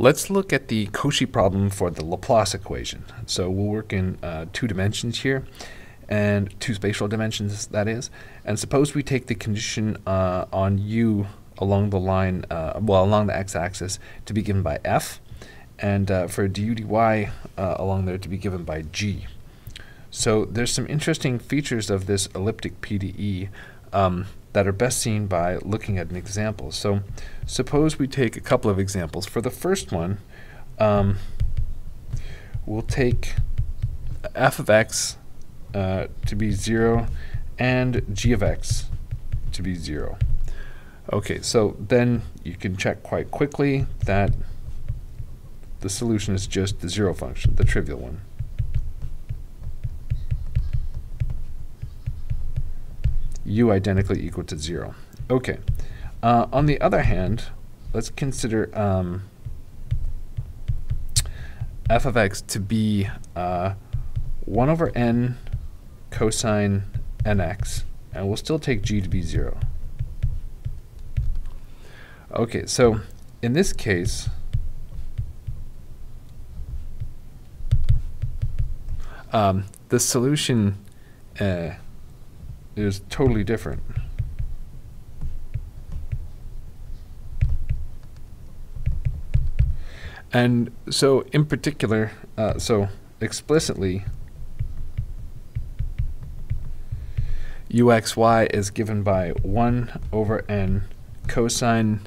Let's look at the Cauchy problem for the Laplace equation. So we'll work in uh, two dimensions here, and two spatial dimensions, that is. And suppose we take the condition uh, on u along the line, uh, well, along the x-axis to be given by f, and uh, for du dy uh, along there to be given by g. So there's some interesting features of this elliptic PDE um, that are best seen by looking at an example. So suppose we take a couple of examples. For the first one, um, we'll take f of x uh, to be 0 and g of x to be 0. Okay, so then you can check quite quickly that the solution is just the zero function, the trivial one. U identically equal to 0. Okay. Uh, on the other hand, let's consider um, f of x to be uh, 1 over n cosine nx, and we'll still take g to be 0. Okay, so in this case, um, the solution uh, is totally different. And so in particular, uh, so explicitly, uxy is given by 1 over n cosine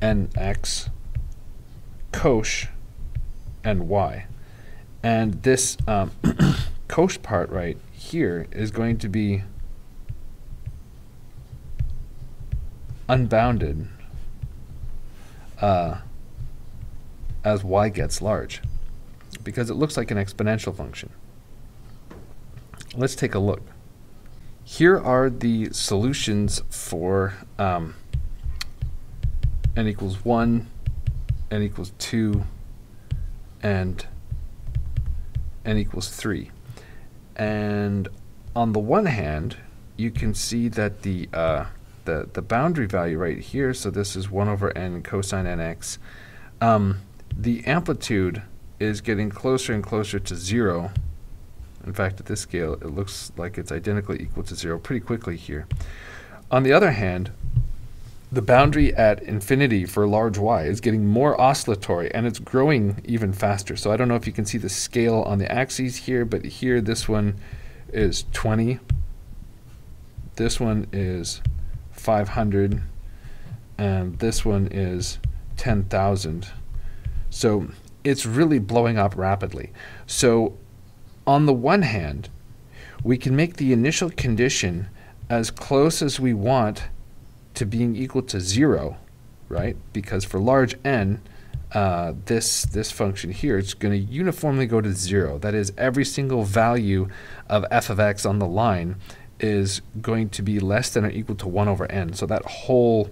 nx cosh and y. And this um, cosh part right here is going to be unbounded uh, as y gets large because it looks like an exponential function. Let's take a look. Here are the solutions for um, n equals 1, n equals 2, and n equals 3. And on the one hand, you can see that the uh, the, the boundary value right here, so this is 1 over n cosine nx, um, the amplitude is getting closer and closer to 0. In fact, at this scale, it looks like it's identically equal to 0 pretty quickly here. On the other hand, the boundary at infinity for large y is getting more oscillatory and it's growing even faster. So I don't know if you can see the scale on the axes here, but here this one is 20. This one is 500 and this one is 10,000. So it's really blowing up rapidly. So on the one hand, we can make the initial condition as close as we want to being equal to zero, right? Because for large n, uh, this this function here is going to uniformly go to zero. That is, every single value of f of x on the line is going to be less than or equal to 1 over n. So that whole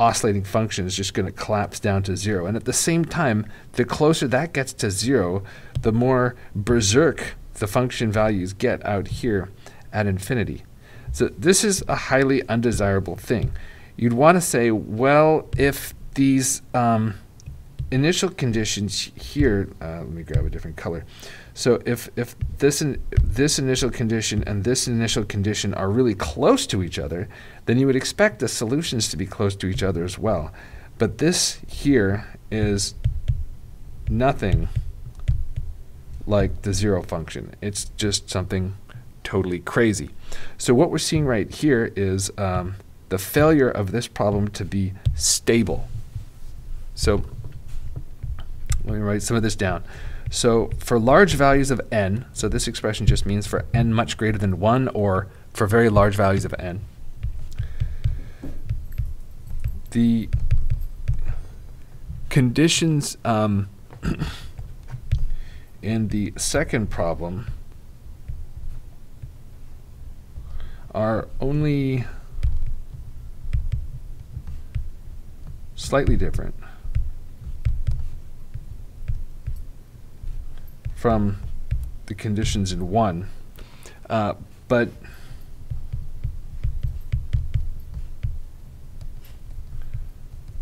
oscillating function is just going to collapse down to 0. And at the same time, the closer that gets to 0, the more berserk the function values get out here at infinity. So this is a highly undesirable thing. You'd want to say, well, if these um, initial conditions here, uh, let me grab a different color. So if, if this, in, this initial condition and this initial condition are really close to each other, then you would expect the solutions to be close to each other as well. But this here is nothing like the zero function. It's just something totally crazy. So what we're seeing right here is um, the failure of this problem to be stable. So let me write some of this down. So for large values of n, so this expression just means for n much greater than 1 or for very large values of n, the conditions um, in the second problem are only slightly different. From the conditions in 1. Uh, but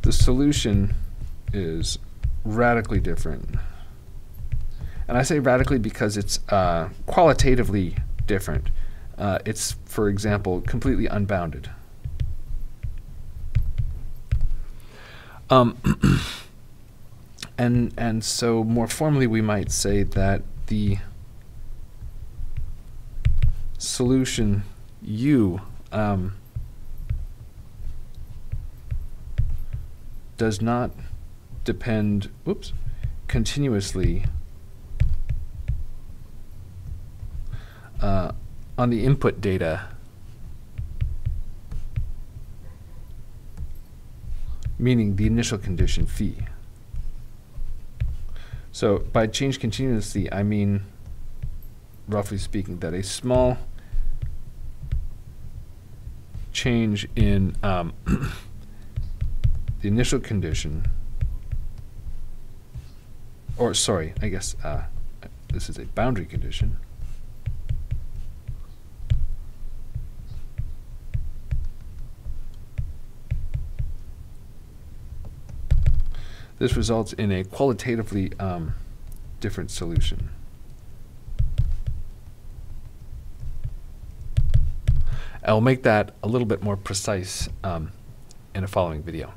the solution is radically different. And I say radically because it's uh, qualitatively different. Uh, it's, for example, completely unbounded. Um, and and so more formally, we might say that the solution U um, does not depend, oops, continuously uh, on the input data meaning the initial condition phi. So by change continuously, I mean, roughly speaking, that a small change in um, the initial condition, or sorry, I guess uh, this is a boundary condition. This results in a qualitatively um, different solution. I'll make that a little bit more precise um, in a following video.